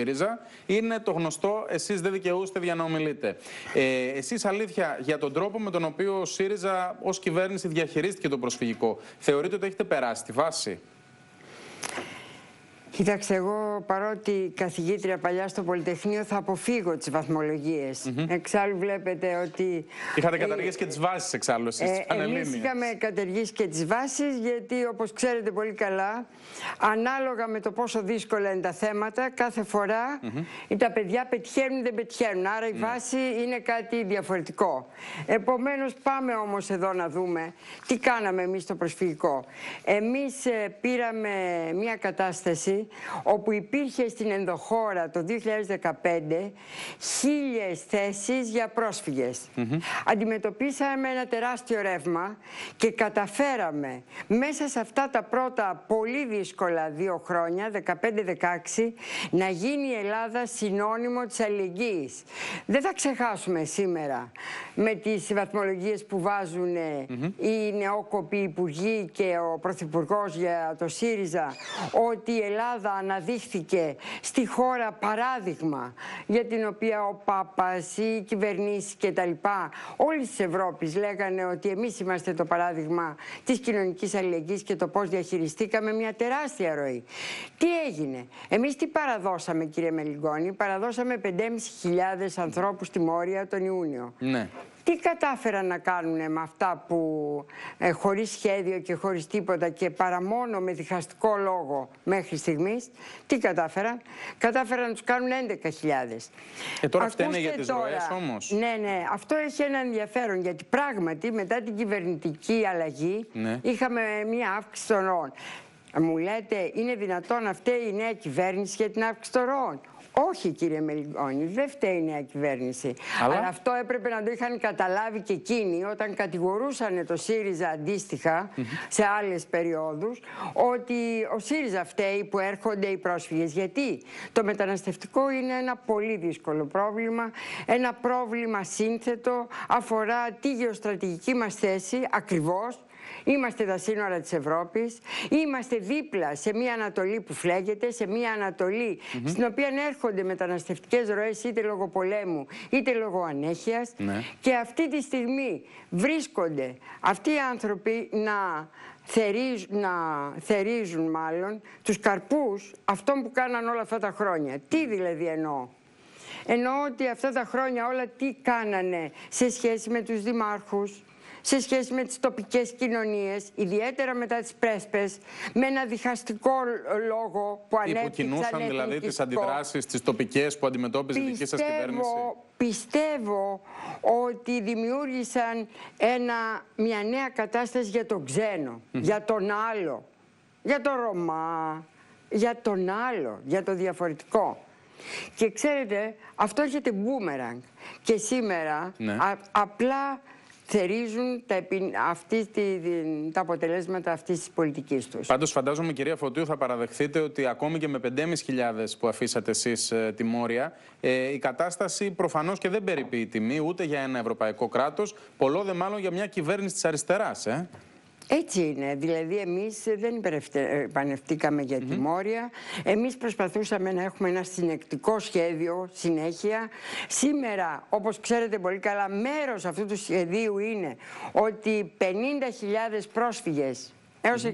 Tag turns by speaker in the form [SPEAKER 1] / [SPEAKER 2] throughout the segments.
[SPEAKER 1] ΣΥΡΙΖΑ είναι το γνωστό εσείς δεν δικαιούστε για να ομιλείτε. Ε, εσείς αλήθεια για τον τρόπο με τον οποίο ο ΣΥΡΙΖΑ ως κυβέρνηση διαχειρίστηκε το προσφυγικό θεωρείτε ότι έχετε περάσει τη βάση;
[SPEAKER 2] Κοιτάξτε, εγώ παρότι καθηγήτρια παλιά στο Πολυτεχνείο θα αποφύγω τις βαθμολογίες. Εξάλλου βλέπετε ότι...
[SPEAKER 1] Είχατε καταργήσει και τις βάσεις εξάλλου εσείς, ε,
[SPEAKER 2] Εμείς είχαμε καταργήσει και τις βάσεις γιατί όπως ξέρετε πολύ καλά ανάλογα με το πόσο δύσκολα είναι τα θέματα κάθε φορά mm τα παιδιά πετυχαίνουν ή δεν πετυχαίνουν. Άρα η ναι. βάση είναι κάτι διαφορετικό. Επομένως πάμε όμως εδώ να δούμε τι κάναμε εμείς στο προσφυγικό. Εμείς ε, πήραμε μια κατάσταση όπου υπήρχε στην ενδοχώρα το 2015 χίλιες θέσεις για πρόσφυγες. Αντιμετωπίσαμε ένα τεράστιο ρεύμα και καταφέραμε μέσα σε αυτά τα πρώτα πολύ δύσκολα δύο χρόνια, 15-16, να γίνει η Ελλάδα συνώνυμο της αλληλεγγύης. Δεν θα ξεχάσουμε σήμερα με τις βαθμολογίες που βάζουν οι νεόκοποι υπουργοί και ο Πρωθυπουργός για το ΣΥΡΙΖΑ ότι η Ελλάδα Ελλάδα αναδείχθηκε στη χώρα παράδειγμα για την οποία ο Πάπας, οι κυβερνήσεις και τα λοιπά όλης της Ευρώπης λέγανε ότι εμείς είμαστε το παράδειγμα της κοινωνικής αλληλεγγύης και το πώς διαχειριστήκαμε μια τεράστια ροή. Τι έγινε; Εμείς τι παραδώσαμε κύριε Μελιγκόνη; Παραδώσαμε 5.500 ανθρώπους στη Μόρια τον Ιούνιο.
[SPEAKER 1] Ναι.
[SPEAKER 2] Τι κατάφεραν να κάνουν με αυτά που ε, χωρίς σχέδιο και χωρίς τίποτα και παρά μόνο με διχαστικό λόγο μέχρι στιγμής, τι κατάφεραν; Κατάφεραν να τους κάνουν 11.000.
[SPEAKER 1] Ε, τώρα φταίνε για τις τώρα, ροές όμως.
[SPEAKER 2] Ναι, ναι. Αυτό έχει ένα ενδιαφέρον γιατί πράγματι μετά την κυβερνητική αλλαγή ναι. είχαμε μια αύξηση των ροών. Μου λέτε, είναι δυνατόν αυτή η νέα κυβέρνηση για την αύξηση των ροών; Όχι κύριε Μελιγόνη, δεν φταίει η νέα κυβέρνηση. Αλλά... αυτό έπρεπε να το είχαν καταλάβει και εκείνοι όταν κατηγορούσαν το ΣΥΡΙΖΑ αντίστοιχα σε άλλες περιόδους ότι ο ΣΥΡΙΖΑ φταίει που έρχονται οι πρόσφυγες. Γιατί; Το μεταναστευτικό είναι ένα πολύ δύσκολο πρόβλημα, ένα πρόβλημα σύνθετο, αφορά τη γεωστρατηγική μας θέση ακριβώς Είμαστε τα σύνορα της Ευρώπης, είμαστε δίπλα σε μια Ανατολή που φλέγεται, σε μια Ανατολή στην οποία έρχονται μεταναστευτικές ροές είτε λόγω πολέμου είτε λόγω ανέχειας ναι. και αυτή τη στιγμή βρίσκονται αυτοί οι άνθρωποι να θερίζουν, να θερίζουν μάλλον τους καρπούς αυτών που κάναν όλα αυτά τα χρόνια. Τι δηλαδή εννοώ; Εννοώ ότι αυτά τα χρόνια όλα τι κάνανε σε σχέση με τους δημάρχους, σε σχέση με τις τοπικές κοινωνίες, ιδιαίτερα μετά τις πρέσπες, με ένα διχαστικό λόγο που ανέφερε.
[SPEAKER 1] Που κινούσαν δηλαδή τις αντιδράσεις, τις τοπικές που αντιμετώπιζε η δική σας κυβέρνηση;
[SPEAKER 2] Πιστεύω ότι δημιούργησαν ένα, μια νέα κατάσταση για τον ξένο, για τον άλλο, για τον Ρωμά, για τον άλλο, για το διαφορετικό. Και ξέρετε, αυτό έρχεται μπούμεραγκ. Και σήμερα ναι. απλά θερίζουν τα, αυτή, τα αποτελέσματα αυτής της πολιτικής τους.
[SPEAKER 1] Πάντως φαντάζομαι κυρία Φωτίου θα παραδεχθείτε ότι ακόμη και με 5.500 που αφήσατε εσείς ε, τη Μόρια ε, η κατάσταση προφανώς και δεν περιποιεί τιμή ούτε για ένα ευρωπαϊκό κράτος, πολλό δε μάλλον για μια κυβέρνηση της αριστεράς. Ε.
[SPEAKER 2] Έτσι είναι. Δηλαδή εμείς δεν επανευτήκαμε για τη Μόρια. Εμείς προσπαθούσαμε να έχουμε ένα συνεκτικό σχέδιο συνέχεια. Σήμερα, όπως ξέρετε πολύ καλά, μέρος αυτού του σχεδίου είναι ότι 50.000 πρόσφυγες έως 60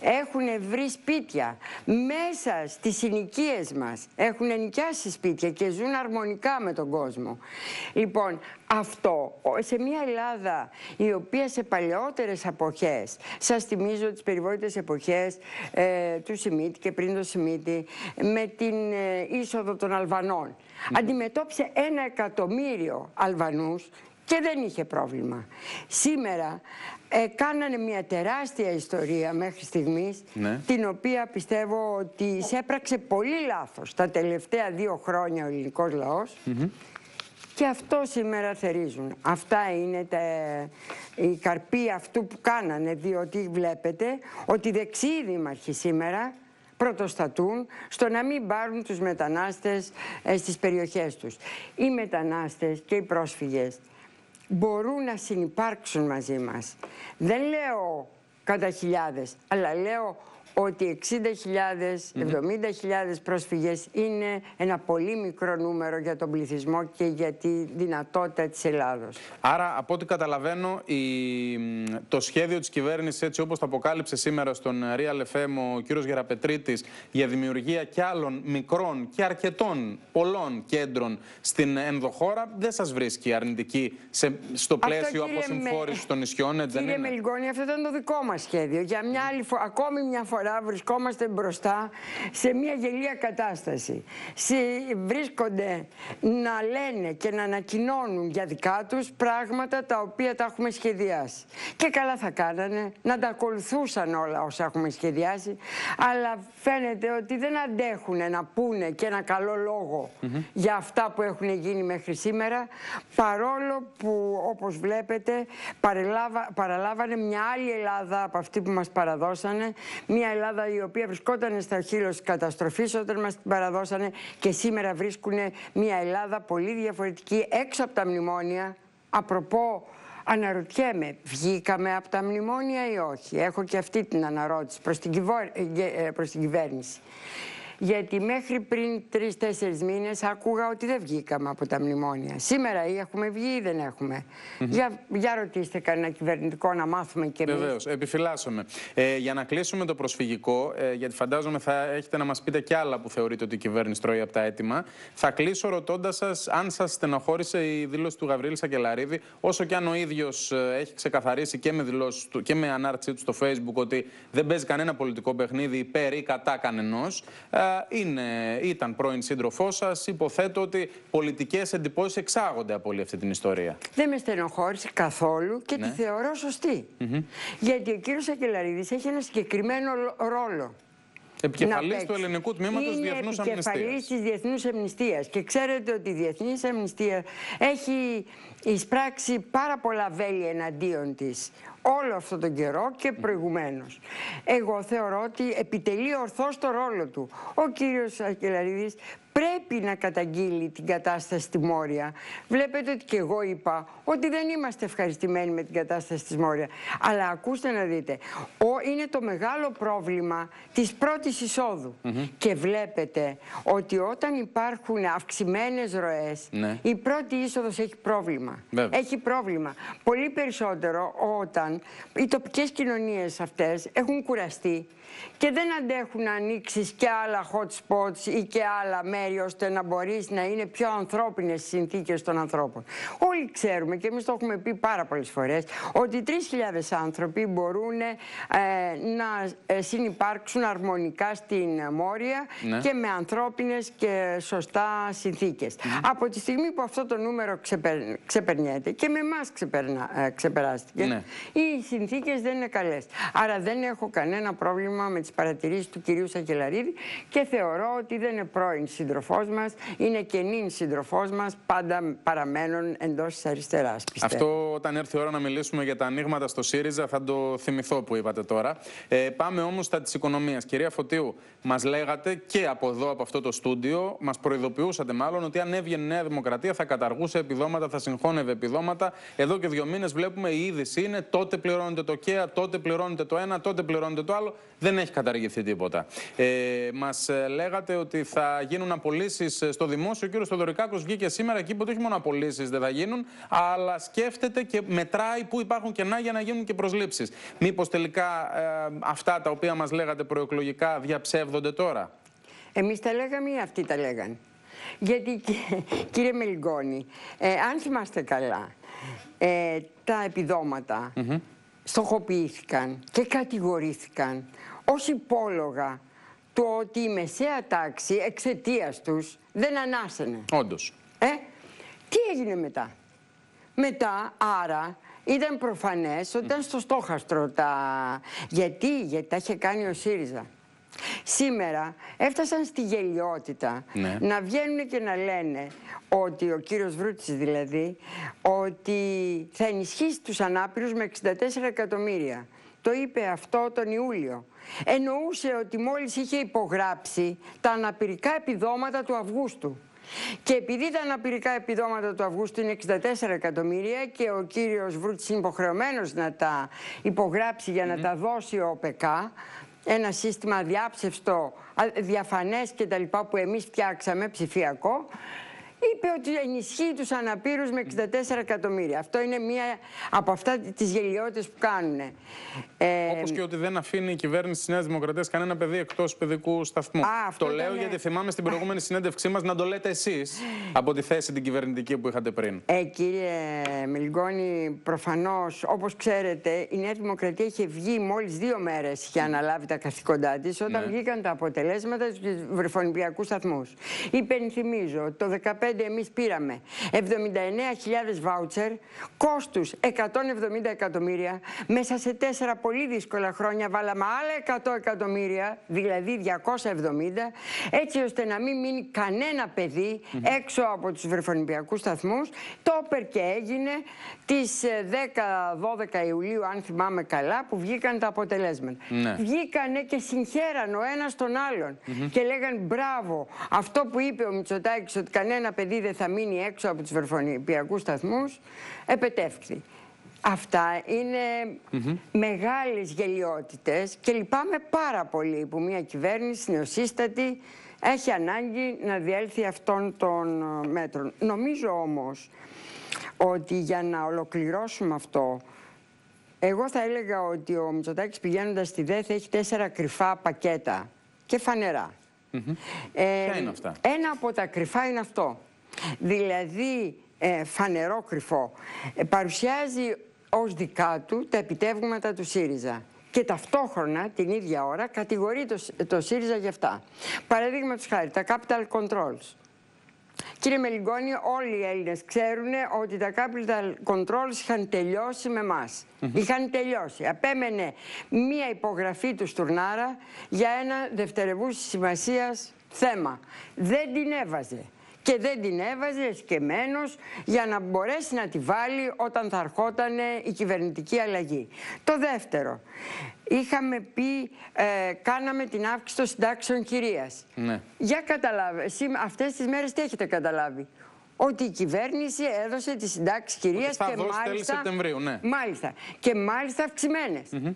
[SPEAKER 2] έχουν βρει σπίτια. Μέσα στις συνοικίες μας έχουν νοικιάσει σπίτια και ζουν αρμονικά με τον κόσμο. Λοιπόν αυτό σε μια Ελλάδα η οποία σε παλαιότερες εποχές σας θυμίζω τις περιβόητες εποχές ε, του Σιμίτη και πριν το Σιμίτη με την ε, είσοδο των Αλβανών αντιμετώπισε ένα εκατομμύριο Αλβανούς και δεν είχε πρόβλημα. Σήμερα ε, κάνανε μια τεράστια ιστορία μέχρι στιγμής, ναι. την οποία πιστεύω ότι έπραξε πολύ λάθος τα τελευταία δύο χρόνια ο ελληνικός λαός και αυτό σήμερα θερίζουν. Αυτά είναι τα, οι καρποί αυτού που κάνανε, διότι βλέπετε ότι οι δεξιοί δήμαρχοι σήμερα πρωτοστατούν στο να μην πάρουν τους μετανάστες ε, στις περιοχές τους. Οι μετανάστες και οι πρόσφυγες μπορούν να συνυπάρξουν μαζί μας. Δεν λέω κατά χιλιάδες, αλλά λέω ότι 60.000, 70.000 πρόσφυγες είναι ένα πολύ μικρό νούμερο για τον πληθυσμό και για τη δυνατότητα της Ελλάδος.
[SPEAKER 1] Άρα, από ό,τι καταλαβαίνω, η, το σχέδιο της κυβέρνησης, έτσι όπως το αποκάλυψε σήμερα στον Real FM ο κύριος Γεραπετρίτης, για δημιουργία και άλλων μικρών και αρκετών πολλών κέντρων στην ενδοχώρα, δεν σας βρίσκει αρνητική σε, στο πλαίσιο αποσυμφόρησης των νησιών, έτσι
[SPEAKER 2] Κύριε Μελγόνη, αυτό ήταν το δικό μας σχέδιο. Για μια άλλη ακόμη μια φορά βρισκόμαστε μπροστά σε μια γελία κατάσταση. Βρίσκονται να λένε και να ανακοινώνουν για δικά τους πράγματα τα οποία τα έχουμε σχεδιάσει. Και καλά θα κάνανε να τα ακολουθούσαν όλα όσα έχουμε σχεδιάσει, αλλά φαίνεται ότι δεν αντέχουν να πούνε και ένα καλό λόγο για αυτά που έχουν γίνει μέχρι σήμερα, παρόλο που όπως βλέπετε παραλάβανε μια άλλη Ελλάδα από αυτή που μας παραδώσανε, μια Ελλάδα η οποία βρισκόταν στα χείλος της καταστροφής όταν μας την παραδώσανε και σήμερα βρίσκουν μια Ελλάδα πολύ διαφορετική έξω από τα μνημόνια. Απροπό, αναρωτιέμαι, βγήκαμε από τα μνημόνια ή όχι; Έχω και αυτή την αναρώτηση προς την, ε, προς την κυβέρνηση. Γιατί μέχρι πριν τρει-τέσσερι μήνες άκουγα ότι δεν βγήκαμε από τα μνημόνια. Σήμερα ή έχουμε βγει ή δεν έχουμε. για, για ρωτήστε κανένα κυβερνητικό να μάθουμε και εμείς.
[SPEAKER 1] Βεβαίως, επιφυλάσσομαι. Ε, για να κλείσουμε το προσφυγικό, ε, γιατί φαντάζομαι θα έχετε να μας πείτε κι άλλα που θεωρείτε ότι η κυβέρνηση τρώει από τα έτοιμα. Θα κλείσω ρωτώντας σας αν σας στενοχώρησε η δήλωση του Γαβρίλη Σακελαρίδη, όσο και αν ο ίδιος ε, έχει ξεκαθαρίσει και με δηλώσεις του και με ανάρτησή του στο Facebook ότι δεν παίζει κανένα πολιτικό παιχνίδι υπέρ ή κατά κανενός. Ε, είναι, ήταν πρώην σύντροφός σας. Υποθέτω ότι πολιτικές εντυπώσεις εξάγονται από όλη αυτή την ιστορία.
[SPEAKER 2] Δεν με στενοχώρησε καθόλου και τη ναι. θεωρώ σωστή. Γιατί ο κύριος Ακελαρίδη έχει ένα συγκεκριμένο ρόλο.
[SPEAKER 1] Επικεφαλής του ελληνικού τμήματος Διεθνούς Αμνηστίας.
[SPEAKER 2] Επικεφαλής της Διεθνούς Αμνηστίας. Και ξέρετε ότι η Διεθνής Αμνηστία έχει εισπράξει πάρα πολλά βέλη εναντίον της όλο αυτό τον καιρό και προηγουμένως. Εγώ θεωρώ ότι επιτελεί ορθώς το ρόλο του. Ο κύριος Ακελαρίδης πρέπει να καταγγείλει την κατάσταση στη Μόρια. Βλέπετε ότι και εγώ είπα ότι δεν είμαστε ευχαριστημένοι με την κατάσταση στη Μόρια. Αλλά ακούστε να δείτε, ο, είναι το μεγάλο πρόβλημα της πρώτης εισόδου. Και βλέπετε ότι όταν υπάρχουν αυξημένες ροές, ναι. η πρώτη είσοδος έχει πρόβλημα. Έχει πρόβλημα. Πολύ περισσότερο όταν οι τοπικές κοινωνίες αυτές έχουν κουραστεί και δεν αντέχουν να ανοίξεις και άλλα hot spots ή και άλλα μέρη ώστε να μπορείς να είναι πιο ανθρώπινες οι συνθήκες των ανθρώπων. Όλοι ξέρουμε και εμείς το έχουμε πει πάρα πολλές φορές ότι 3.000 άνθρωποι μπορούν ε, να ε, συνεπάρξουν αρμονικά στην Μόρια ναι. και με ανθρώπινες και σωστά συνθήκες. Από τη στιγμή που αυτό το νούμερο ξεπερ, ξεπερνιέται και με εμάς ε, ξεπεράστηκε, ναι. Οι συνθήκες δεν είναι καλές. Άρα δεν έχω κανένα πρόβλημα με τις παρατηρήσεις του κυρίου Σακελαρίδη και θεωρώ ότι δεν είναι πρώην σύντροφός μας, είναι και νυν σύντροφός μας, πάντα παραμένουν εντός της αριστεράς,
[SPEAKER 1] πιστεύω. Αυτό όταν έρθει η ώρα να μιλήσουμε για τα ανοίγματα στο ΣΥΡΙΖΑ θα το θυμηθώ που είπατε τώρα. Ε, πάμε όμως στα της οικονομίας. Κυρία Φωτίου, μας λέγατε και από εδώ, από αυτό το στούντιο, μας προειδοποιούσατε μάλλον ότι αν έβγαινε η Νέα Δημοκρατία θα καταργούσε επιδόματα, θα συγχώνευε επιδόματα. Εδώ και δύο μήνες βλέπουμε η είδηση είναι τότε πληρώνεται το ΚΕΑ, τότε πληρώνεται το ένα, τότε πληρώνεται το άλλο δεν έχει καταργηθεί τίποτα. Ε, Μας ε, λέγατε ότι θα γίνουν απολύσεις ε, στο δημόσιο. Ο κύριος Θοδωρικάκο βγήκε σήμερα και είπε ότι όχι μόνο απολύσεις δεν θα γίνουν, αλλά σκέφτεται και μετράει που υπάρχουν κενά για να γίνουν και προσλήψεις. Μήπως τελικά ε, αυτά τα οποία μας λέγατε προεκλογικά διαψεύδονται τώρα;
[SPEAKER 2] Εμείς τα λέγαμε ή αυτοί τα λέγανε; Γιατί, κύριε Μελγκόνη, αν θυμάστε καλά, τα επιδόματα στοχοποιήθηκαν και κατηγορήθηκαν ως υπόλογα του ότι η μεσαία τάξη εξαιτίας τους δεν ανάσαινε.
[SPEAKER 1] Όντως.
[SPEAKER 2] Ε, τι έγινε μετά; Μετά, άρα, ήταν προφανές ότι ήταν στο στόχαστρο τα... Γιατί, γιατί τα είχε κάνει ο ΣΥΡΙΖΑ. Σήμερα έφτασαν στη γελιότητα ναι. να βγαίνουν και να λένε ότι ο κύριος Βρούτης δηλαδή ότι θα ενισχύσει τους ανάπηρους με 64 εκατομμύρια. Το είπε αυτό τον Ιούλιο. Εννοούσε ότι μόλις είχε υπογράψει τα αναπηρικά επιδόματα του Αυγούστου. Και επειδή τα αναπηρικά επιδόματα του Αυγούστου είναι 64 εκατομμύρια και ο κύριος Βρούτης είναι υποχρεωμένος να τα υπογράψει για να τα δώσει ο ΟΠΕΚΑ, ένα σύστημα αδιάψευστο, διαφανές και τα λοιπά που εμείς φτιάξαμε, ψηφιακό, είπε ότι ενισχύει τους αναπήρους με 64 εκατομμύρια. Αυτό είναι μία από αυτά τις γελιότητες που κάνουν. Ε,
[SPEAKER 1] Όπως και ότι δεν αφήνει η κυβέρνηση της Νέας Δημοκρατίας κανένα παιδί εκτός παιδικού σταθμού.
[SPEAKER 2] Α,
[SPEAKER 1] το λέω γιατί θυμάμαι στην προηγούμενη συνέντευξή μας να το λέτε εσείς από τη θέση την κυβερνητική που είχατε πριν.
[SPEAKER 2] Ε, κύριε Μιλγκόνη, προφανώς, όπως ξέρετε, η Νέα Δημοκρατία είχε βγει μόλις δύο μέρες για αναλάβει τα καθήκοντά της όταν ναι. βγήκαν τα αποτελέσματα στους βρεφονιπιακούς σταθμούς. Υπενθυμίζω, το 2015 εμείς πήραμε 79.000 βάουτσερ κόστους 170 εκατομμύρια. Μέσα σε τέσσερα πολύ δύσκολα χρόνια βάλαμε άλλα 100 εκατομμύρια, δηλαδή 270, έτσι ώστε να μην μείνει κανένα παιδί έξω από τους βρεφονιπιακούς σταθμούς. Το όπερ και έγινε τις 10-12 ε, Ιουλίου, αν θυμάμαι καλά, που βγήκαν τα αποτελέσματα. Ναι. Βγήκανε και συγχαίραν ο ένας τον άλλον και λέγαν μπράβο, αυτό που είπε ο Μητσοτάκης ότι κανένα παιδί δεν θα μείνει έξω από τους βερφονιπιακούς σταθμούς, επετεύχθη. Αυτά είναι mm μεγάλες γελιότητες και λυπάμαι πάρα πολύ που μια κυβέρνηση νεοσύστατη έχει ανάγκη να διέλθει αυτών των ε, μέτρων. Νομίζω όμως ότι για να ολοκληρώσουμε αυτό, εγώ θα έλεγα ότι ο Μητσοτάκης πηγαίνοντας στη ΔΕΘ έχει τέσσερα κρυφά πακέτα και φανερά.
[SPEAKER 1] ε, Ποια είναι αυτά;
[SPEAKER 2] Ένα από τα κρυφά είναι αυτό δηλαδή ε, φανερό κρυφό, ε, παρουσιάζει ως δικά του τα επιτεύγματα του ΣΥΡΙΖΑ και ταυτόχρονα την ίδια ώρα κατηγορεί το, το ΣΥΡΙΖΑ για αυτά. Παραδείγματος χάρη, τα capital controls. Κύριε Μελιγκόνη, όλοι οι Έλληνες ξέρουν ότι τα capital controls είχαν τελειώσει με εμάς. Είχαν τελειώσει. Απέμενε μία υπογραφή του Στουρνάρα για ένα δευτερευούς σημασίας θέμα. Δεν την έβαζε και δεν την έβαζε εσκεμμένος για να μπορέσει να τη βάλει όταν θα ερχόταν η κυβερνητική αλλαγή. Το δεύτερο, είχαμε πει, ε, κάναμε την αύξηση των συντάξεων κυρίας. Ναι. Για καταλάβει, αυτές τις μέρες τι έχετε καταλάβει; Ότι η κυβέρνηση έδωσε τη συντάξη κυρίας
[SPEAKER 1] και μάλιστα, Σεπτεμβρίου, ναι.
[SPEAKER 2] μάλιστα, και μάλιστα αυξημένες. Mm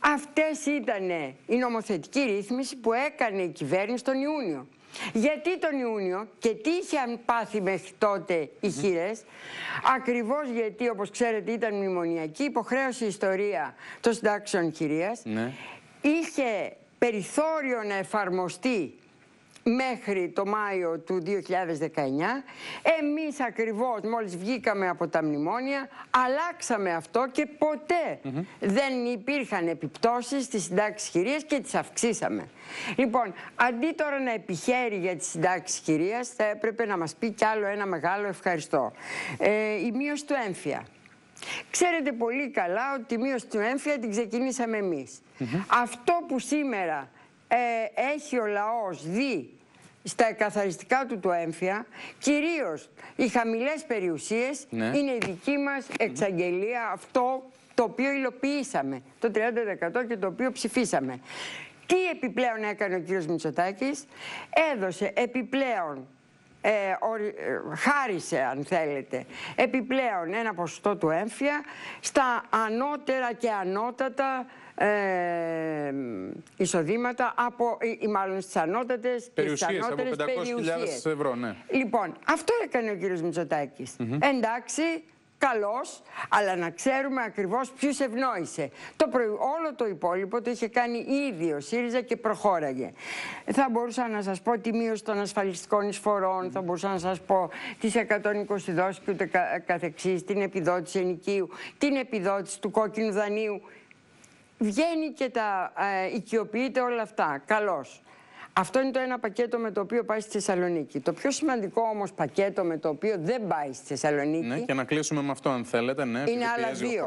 [SPEAKER 2] Αυτές ήταν η νομοθετική ρύθμιση που έκανε η κυβέρνηση τον Ιούνιο. Γιατί τον Ιούνιο και τι είχαν πάθει μέχρι τότε οι χείρες, ακριβώς γιατί όπως ξέρετε ήταν μνημονιακή υποχρέωση ιστορία των συντάξεων κυρίας, ναι. είχε περιθώριο να εφαρμοστεί μέχρι το Μάιο του 2019. Εμείς ακριβώς μόλις βγήκαμε από τα μνημόνια αλλάξαμε αυτό και ποτέ δεν υπήρχαν επιπτώσεις στις συντάξεις χειρίας και τις αυξήσαμε. Λοιπόν, αντί τώρα να επιχαίρει για τις συντάξεις χειρίας θα έπρεπε να μας πει κι άλλο ένα μεγάλο ευχαριστώ. Ε, η μείωση του έμφυα. Ξέρετε πολύ καλά ότι τη μείωση του έμφυα την ξεκινήσαμε εμείς. Αυτό που σήμερα ε, έχει ο λαός δει στα εκαθαριστικά του το έμφυα, κυρίως οι χαμηλές περιουσίες, ναι. είναι η δική μας εξαγγελία αυτό το οποίο υλοποιήσαμε, το 30% και το οποίο ψηφίσαμε. Τι επιπλέον έκανε ο κύριος Μητσοτάκης, έδωσε επιπλέον ε, ε, χάρισε αν θέλετε επιπλέον ένα ποσοστό του έμφυα στα ανώτερα και ανώτατα ε, εισοδήματα από, ή, μάλλον στις ανώτατες
[SPEAKER 1] περιουσίες, και στις ανώτερες από 500.000 ευρώ, ναι.
[SPEAKER 2] Λοιπόν, αυτό έκανε ο κύριος Μητσοτάκης. Εντάξει, καλός, αλλά να ξέρουμε ακριβώς ποιους ευνόησε. Το Όλο το υπόλοιπο το είχε κάνει ήδη ο ΣΥΡΙΖΑ και προχώραγε. Θα μπορούσα να σας πω τη μείωση των ασφαλιστικών εισφορών, θα μπορούσα να σας πω τις 120 δόσεις και ούτε καθεξής, την επιδότηση ενοικίου, την επιδότηση του κόκκινου δανείου βγαίνει και τα ε, οικειοποιείται όλα αυτά. Καλώς. Αυτό είναι το ένα πακέτο με το οποίο πάει στη Θεσσαλονίκη. Το πιο σημαντικό όμως πακέτο με το οποίο δεν πάει στη Θεσσαλονίκη.
[SPEAKER 1] Ναι, και να κλείσουμε με αυτό, αν θέλετε. Ναι,
[SPEAKER 2] είναι άλλα δύο.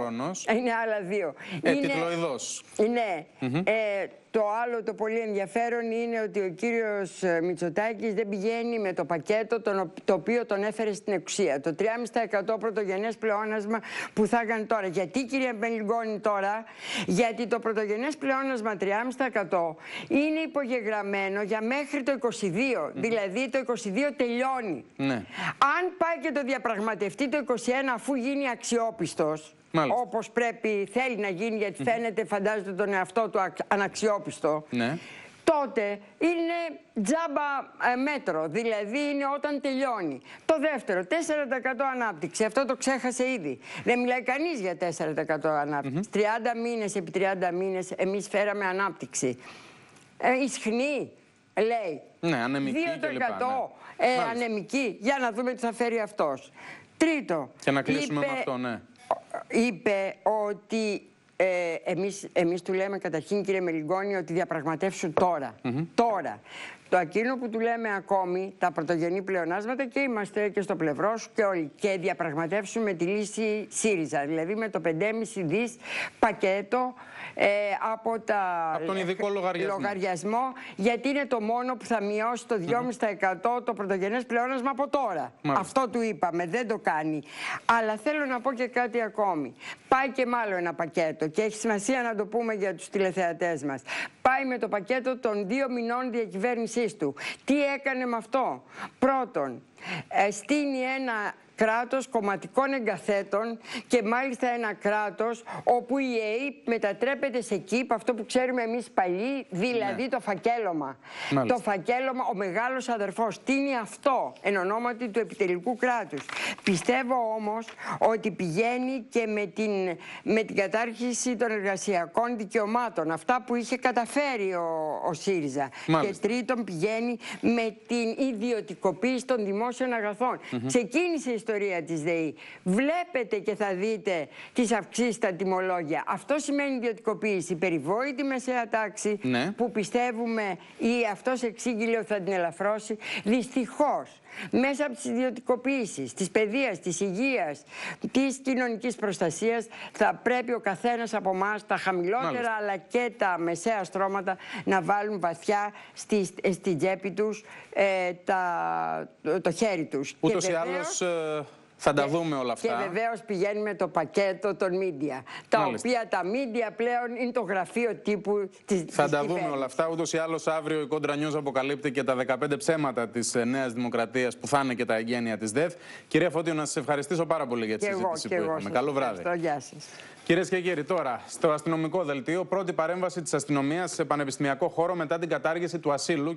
[SPEAKER 2] Είναι άλλα δύο.
[SPEAKER 1] Ε,
[SPEAKER 2] είναι...
[SPEAKER 1] Ναι.
[SPEAKER 2] ε, το άλλο το πολύ ενδιαφέρον είναι ότι ο κύριος ε, Μητσοτάκης δεν πηγαίνει με το πακέτο το οποίο τον έφερε στην εξουσία. Το 3,5% πρωτογενές πλεόνασμα που θα έκανε τώρα. Γιατί κύριε Μπελγκόνη τώρα, γιατί το πρωτογενές πλεόνασμα 3,5% είναι υπογεγραμμένο για μέχρι το 22. Δηλαδή το 22 τελειώνει. Ναι. Αν πάει και το διαπραγματευτεί το 21 αφού γίνει αξιόπιστος,
[SPEAKER 1] Μάλιστα.
[SPEAKER 2] όπως πρέπει, θέλει να γίνει, γιατί φαίνεται, φαντάζεται τον εαυτό του ακ- αναξιόπιστο,
[SPEAKER 1] Ναι.
[SPEAKER 2] τότε είναι τζάμπα ε, μέτρο, δηλαδή είναι όταν τελειώνει. Το δεύτερο, 4% ανάπτυξη, αυτό το ξέχασε ήδη. Δεν μιλάει κανείς για 4% ανάπτυξη. 30 μήνες επί 30 μήνες εμείς φέραμε ανάπτυξη. Ε, ισχνή, λέει.
[SPEAKER 1] Ναι, ανεμική
[SPEAKER 2] 2%
[SPEAKER 1] κλπ, ναι.
[SPEAKER 2] ε,
[SPEAKER 1] Μάλιστα.
[SPEAKER 2] ανεμική, για να δούμε τι θα φέρει αυτός. Τρίτο.
[SPEAKER 1] Και να κλείσουμε
[SPEAKER 2] είπε-
[SPEAKER 1] με αυτό, ναι.
[SPEAKER 2] Είπε ότι ε, εμείς, εμείς του λέμε καταρχήν κύριε Μελιγκόνη ότι διαπραγματεύσουν τώρα. Τώρα. Το εκείνο που του λέμε ακόμη, τα πρωτογενή πλεονάσματα και είμαστε και στο πλευρό σου και όλοι. Και διαπραγματεύσουν με τη λύση ΣΥΡΙΖΑ, δηλαδή με το 5,5 δις πακέτο ε, από, τα,
[SPEAKER 1] Από τον ειδικό λογαριασμό.
[SPEAKER 2] λογαριασμό, γιατί είναι το μόνο που θα μειώσει το 2,5% το πρωτογενές πλεόνασμα από τώρα.
[SPEAKER 1] Μάλιστα.
[SPEAKER 2] Αυτό του είπαμε, δεν το κάνει. Αλλά θέλω να πω και κάτι ακόμη. Πάει και μάλλον ένα πακέτο και έχει σημασία να το πούμε για τους τηλεθεατές μας. Πάει με το πακέτο των δύο μηνών διακυβέρνησής του. Τι έκανε με αυτό; Πρώτον, ε, στείνει ένα κράτος κομματικών εγκαθέτων και μάλιστα ένα κράτος όπου η ΕΕΠ μετατρέπεται σε ΚΙΠ, αυτό που ξέρουμε εμείς παλιοί, δηλαδή
[SPEAKER 1] Ναι.
[SPEAKER 2] το φακέλωμα.
[SPEAKER 1] Μάλιστα.
[SPEAKER 2] Το φακέλωμα, ο μεγάλος αδερφός. Τι είναι αυτό εν ονόματι του επιτελικού κράτους. Πιστεύω όμως ότι πηγαίνει και με την, με την κατάρχηση των εργασιακών δικαιωμάτων. Αυτά που είχε καταφέρει ο, ο ΣΥΡΙΖΑ.
[SPEAKER 1] Μάλιστα.
[SPEAKER 2] Και τρίτον πηγαίνει με την ιδιωτικοποίηση των δημόσιων αγαθών. Ξεκίνησε η ιστορία της ΔΕΗ. Βλέπετε και θα δείτε τις αυξήσεις στα τιμολόγια. Αυτό σημαίνει ιδιωτικοποίηση. Περιβόητη μεσαία τάξη
[SPEAKER 1] Ναι.
[SPEAKER 2] που πιστεύουμε ή αυτός εξήγηλε ότι θα την ελαφρώσει. Δυστυχώς, μέσα από τις ιδιωτικοποίησεις, της παιδείας, της υγείας, της κοινωνικής προστασίας, θα πρέπει ο καθένας από εμάς τα χαμηλότερα
[SPEAKER 1] Μάλιστα.
[SPEAKER 2] αλλά και τα μεσαία στρώματα να βάλουν βαθιά στη, στην τσέπη τους ε, τα, το, το χέρι τους.
[SPEAKER 1] Ούτως
[SPEAKER 2] Και
[SPEAKER 1] ή
[SPEAKER 2] βεβαίως-
[SPEAKER 1] άλλως ε, θα τα δούμε όλα
[SPEAKER 2] και
[SPEAKER 1] αυτά.
[SPEAKER 2] βεβαίως πηγαίνει με το πακέτο των μίντια. Τα
[SPEAKER 1] Μάλιστα.
[SPEAKER 2] οποία τα μίντια πλέον είναι το γραφείο τύπου της
[SPEAKER 1] Θα τα δούμε όλα αυτά. Ούτως ή άλλως, αύριο η Κόντρα News αποκαλύπτει και τα 15 ψέματα της Νέας Δημοκρατίας που θα είναι και τα εγγένεια της ΔΕΘ. Κυρία Φώτιο, να σας ευχαριστήσω πάρα πολύ για τη
[SPEAKER 2] Και εγώ,
[SPEAKER 1] συζήτηση
[SPEAKER 2] και
[SPEAKER 1] που
[SPEAKER 2] εγώ.
[SPEAKER 1] είχαμε.
[SPEAKER 2] σας
[SPEAKER 1] Καλό βράδυ.
[SPEAKER 2] ευχαριστώ. Γεια σας.
[SPEAKER 1] Κυρίες και κύριοι, τώρα στο αστυνομικό δελτίο, πρώτη παρέμβαση της αστυνομίας σε πανεπιστημιακό χώρο μετά την κατάργηση του ασύλου.